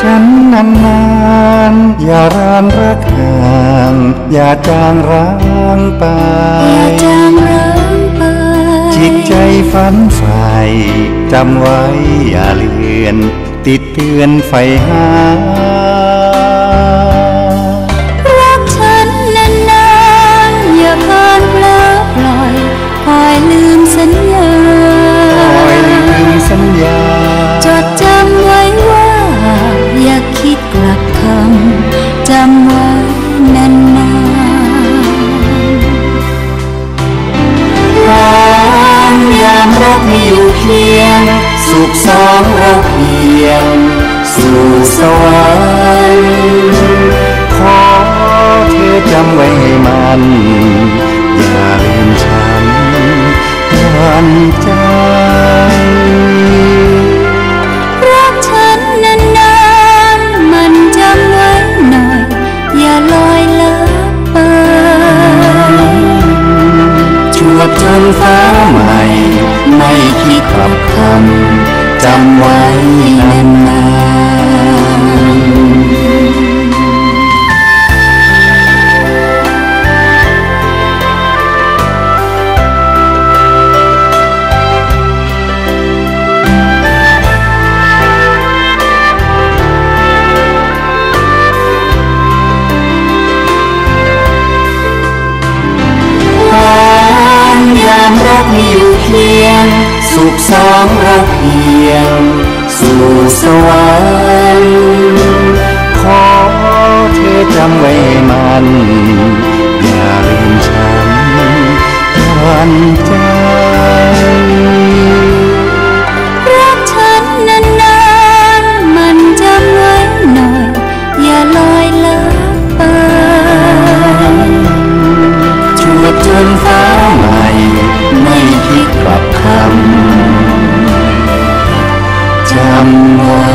ฉันนานๆอย่ารานรักห่างอย่าจางร้างไปอย่าจางร้างไป จิตใจฝันใฝ่จำไว้อย่าเลือน ติดเตือนไฟหาามรักมีอยู่เพียง สุขสองเราเพียง สู่สวรรค์ขอเธอจำไว้ให้มัน อย่าลืมฉันวันใจ บจนฟ้าใหม่ ไม่คิดกลับคำจำไว้ ขสองเราเพียง สู่สวรรค์ขอเธอจำไว้มัน Namo